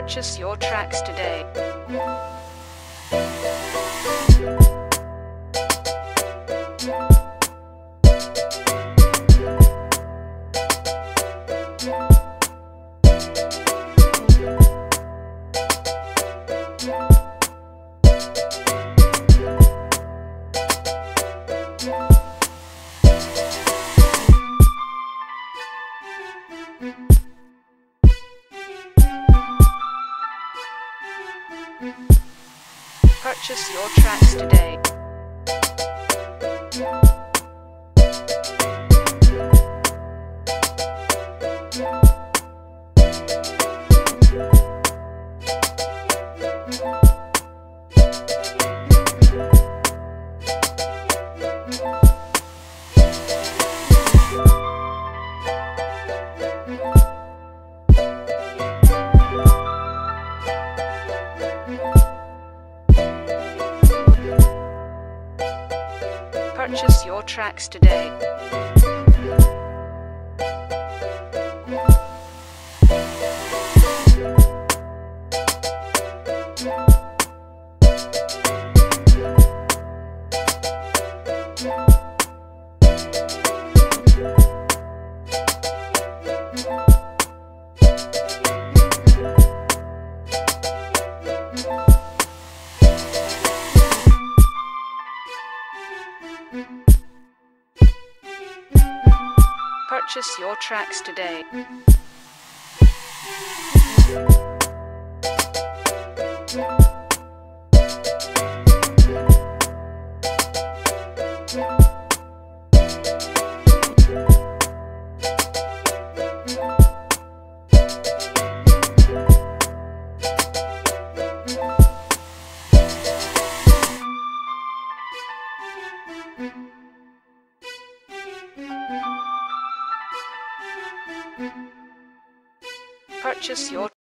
Purchase your tracks today. Purchase your tracks today. Purchase your tracks today. Purchase your tracks today. Purchase your